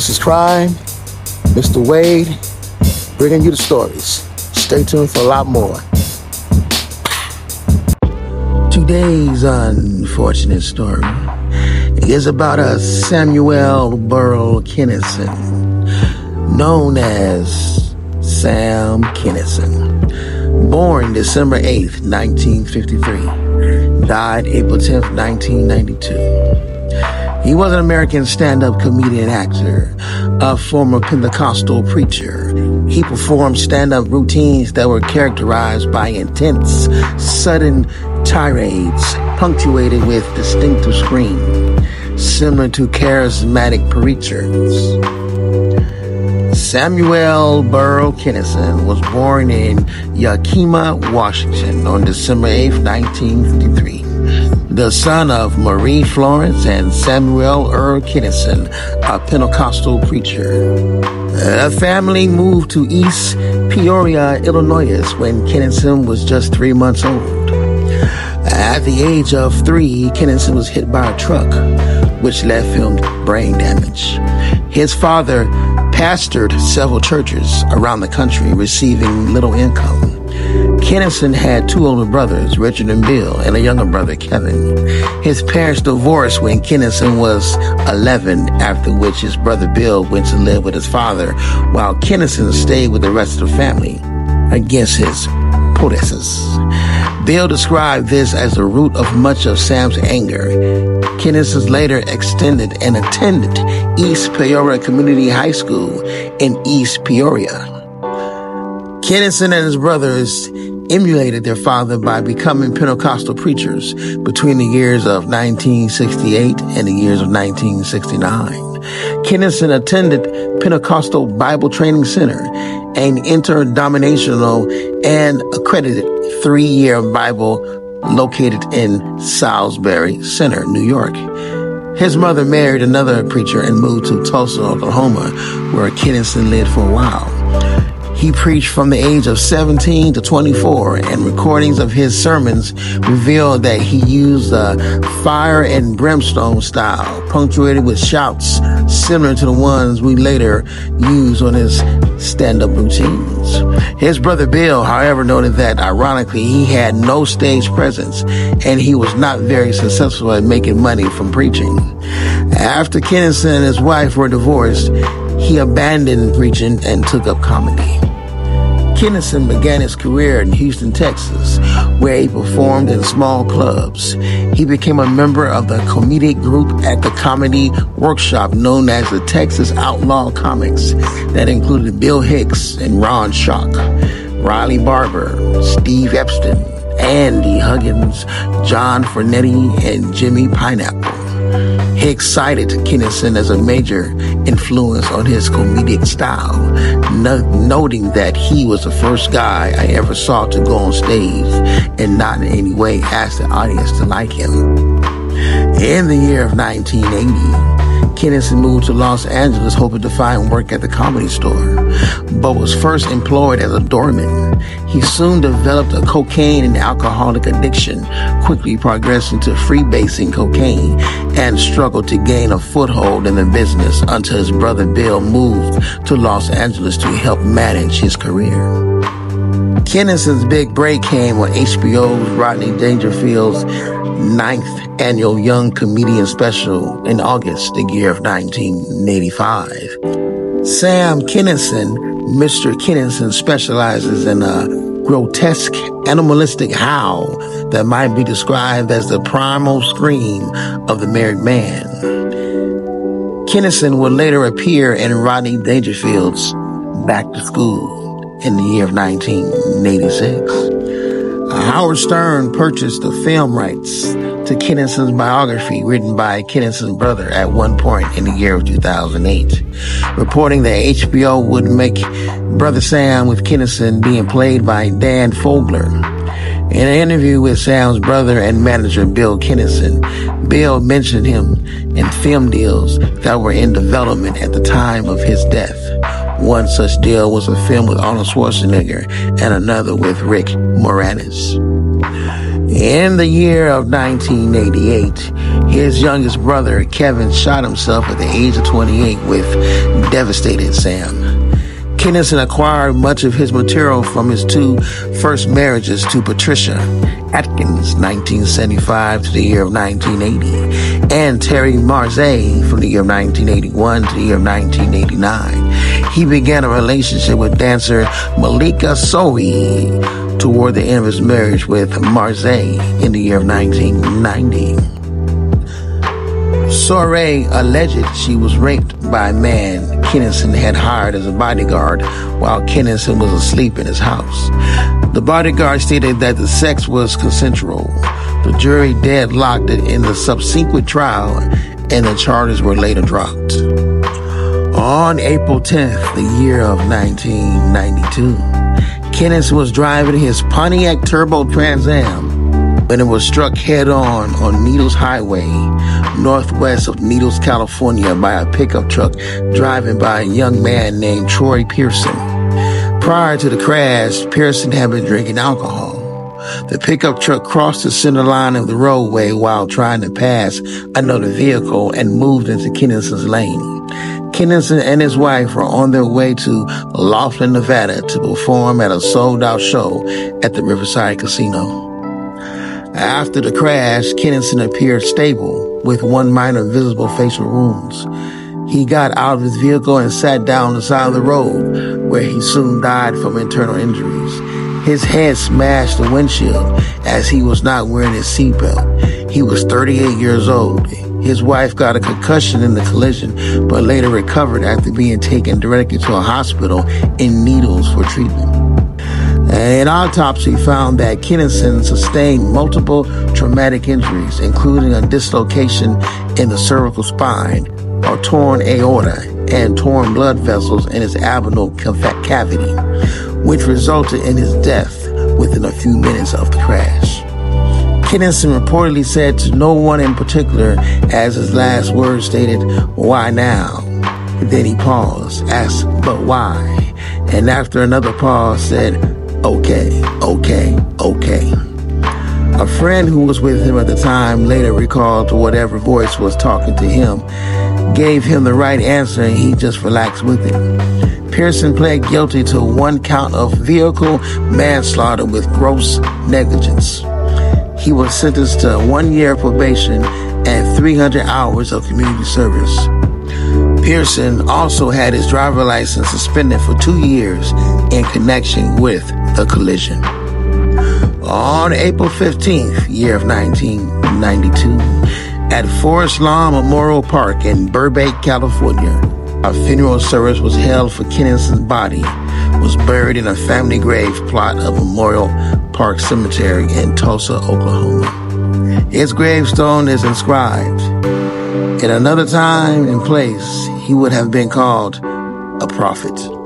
This is Crime, Mr. Wade, bringing you the stories. Stay tuned for a lot more. Today's unfortunate story is about a Samuel Burrell Kinison, known as Sam Kinison. Born December 8th, 1953, died April 10th, 1992. He was an American stand-up comedian actor, a former Pentecostal preacher. He performed stand-up routines that were characterized by intense, sudden tirades, punctuated with distinctive screams, similar to charismatic preachers. Samuel Burrell Kinison was born in Yakima, Washington on December 8, 1953 the son of Marie Florence and Samuel Earl Kinison, a Pentecostal preacher. The family moved to East Peoria, Illinois when Kinison was just three months old. At the age of three, Kinison was hit by a truck, which left him brain damage. His father pastored several churches around the country, receiving little income. Kinison had two older brothers, Richard and Bill, and a younger brother, Kevin. His parents divorced when Kinison was 11, after which his brother Bill went to live with his father, while Kinison stayed with the rest of the family against his protesters. Bill described this as the root of much of Sam's anger. Kinison later extended and attended East Peoria Community High School in East Peoria. Kinison and his brothers emulated their father by becoming Pentecostal preachers between the years of 1968 and the years of 1969. Kinison attended Pentecostal Bible Training Center, an interdenominational and accredited three-year Bible located in Salisbury Center, New York. His mother married another preacher and moved to Tulsa, Oklahoma, where Kinison lived for a while. He preached from the age of 17 to 24, and recordings of his sermons reveal that he used a fire and brimstone style, punctuated with shouts similar to the ones we later use on his stand-up routines. His brother Bill, however, noted that ironically he had no stage presence and he was not very successful at making money from preaching. After Kinison and his wife were divorced, he abandoned preaching and took up comedy. Kinison began his career in Houston, Texas, where he performed in small clubs. He became a member of the comedic group at the comedy workshop known as the Texas Outlaw Comics that included Bill Hicks and Ron Shock, Riley Barber, Steve Epstein, Andy Huggins, John Farneti, and Jimmy Pineapple. Hicks cited Kinison as a major influence on his comedic style, no- noting that he was the first guy I ever saw to go on stage and not in any way ask the audience to like him. In the year of 1980, Kinison moved to Los Angeles hoping to find work at the comedy store, but was first employed as a doorman. He soon developed a cocaine and alcoholic addiction, quickly progressing to freebasing cocaine, and struggled to gain a foothold in the business until his brother Bill moved to Los Angeles to help manage his career. Kinison's big break came when HBO's Rodney Dangerfield's ninth annual Young Comedian Special in August, the year of 1985. Sam Kinison, Mr. Kinison specializes in a grotesque animalistic howl that might be described as the primal scream of the married man. Kinison would later appear in Rodney Dangerfield's Back to School in the year of 1986. Howard Stern purchased the film rights to Kinison's biography written by Kinison's brother at one point in the year of 2008, reporting that HBO would make Brother Sam with Kinison being played by Dan Fogler. In an interview with Sam's brother and manager Bill Kinison, Bill mentioned him in film deals that were in development at the time of his death. One such deal was a film with Arnold Schwarzenegger and another with Rick Moranis. In the year of 1988, his youngest brother, Kevin, shot himself at the age of 28 with Devastated Sam. Kinison acquired much of his material from his two first marriages to Patricia Atkins, 1975 to the year of 1980, and Terry Marze from the year of 1981 to the year of 1989. He began a relationship with dancer Malika Souiri toward the end of his marriage with Marze in the year of 1990. Souiri alleged she was raped by a man Kinison had hired as a bodyguard while Kinison was asleep in his house. The bodyguard stated that the sex was consensual. The jury deadlocked it in the subsequent trial and the charges were later dropped. On April 10th, the year of 1992, Kenneth was driving his Pontiac Turbo Trans Am when it was struck head on on Needles Highway, northwest of Needles, California, by a pickup truck driven by a young man named Troy Pearson. Prior to the crash, Pearson had been drinking alcohol. The pickup truck crossed the center line of the roadway while trying to pass another vehicle and moved into Kinison's lane. Kinison and his wife were on their way to Laughlin, Nevada to perform at a sold out show at the Riverside Casino. After the crash, Kinison appeared stable with one minor visible facial wounds. He got out of his vehicle and sat down on the side of the road, where he soon died from internal injuries. His head smashed the windshield as he was not wearing his seatbelt. He was 38 years old. His wife got a concussion in the collision, but later recovered after being taken directly to a hospital in Needles for treatment. An autopsy found that Kinison sustained multiple traumatic injuries, including a dislocation in the cervical spine, a torn aorta, and torn blood vessels in his abdominal cavity, which resulted in his death within a few minutes of the crash. Kinison reportedly said to no one in particular, as his last words stated, Why now? Then he paused, asked, But why? And after another pause, said, Okay, okay, okay. A friend who was with him at the time later recalled whatever voice was talking to him gave him the right answer and he just relaxed with it. Pearson pled guilty to one count of vehicle manslaughter with gross negligence he was sentenced to one year probation and 300 hours of community service. Pearson also had his driver license suspended for two years in connection with the collision. On April 15th, year of 1992, at Forest Lawn Memorial Park in Burbank, California, a funeral service was held for Kinison's body was buried in a family grave plot of Memorial Park Cemetery in Tulsa, Oklahoma. His gravestone is inscribed. In another time and place, he would have been called a prophet.